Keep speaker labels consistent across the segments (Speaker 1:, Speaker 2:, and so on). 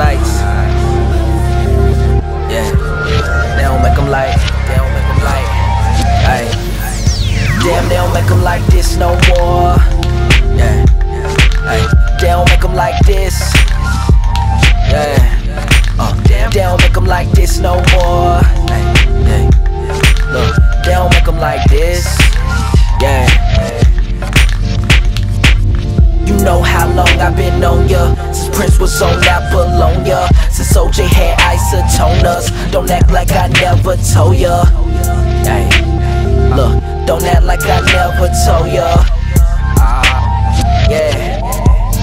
Speaker 1: lights. Yeah, they don't make them light. They don't make them light. Ay. Damn, they don't make them like this no more. Yeah, Ay. they don't make them like this. Yeah, uh, damn, they don't make them like this no more. Ay. Ay. Look, they don't make them like this. Yeah. I've been on ya Since Prince was on Apollonia Since OJ had isotoners Don't act like I never told ya look, don't act like I never told ya Ah, Yeah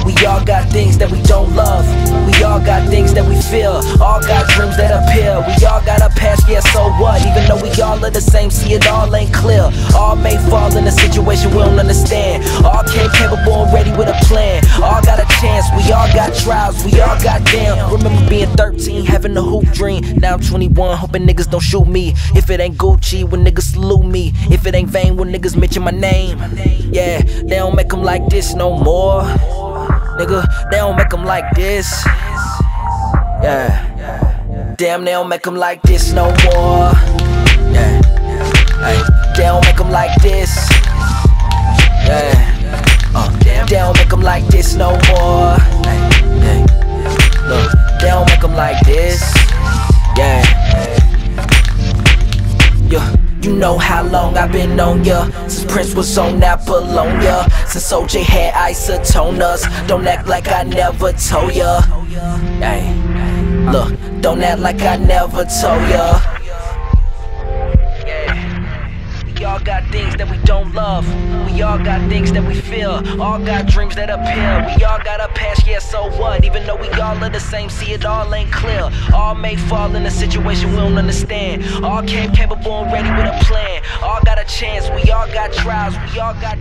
Speaker 1: we all got things that we don't love. We all got things that we feel. All got dreams that appear. We all got a past, yeah, so what? Even though we all are the same, see it all ain't clear. All may fall in a situation we don't understand. All came capable and ready with a plan. Trials, we all got damn. Remember being 13, having a hoop dream. Now I'm 21, hoping niggas don't shoot me. If it ain't Gucci, when niggas salute me. If it ain't vain, when niggas mention my name. Yeah, they don't make them like this no more. Nigga, they don't make them like this. Yeah. Damn, they don't make them like this no more. Yeah. Hey, they don't make them like this. Yeah. Uh, they don't make them like this no more. Know how long I've been on ya. Since Prince was on Apollonia. Since OJ had isotoners. Don't act like I never told ya. Look, don't act like I never told ya that we don't love. We all got things that we feel. All got dreams that appear. We all got a past, yeah, so what? Even though we all are the same, see it all ain't clear. All may fall in a situation we don't understand. All came capable and ready with a plan. All got a chance. We all got trials. We all got.